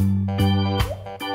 Música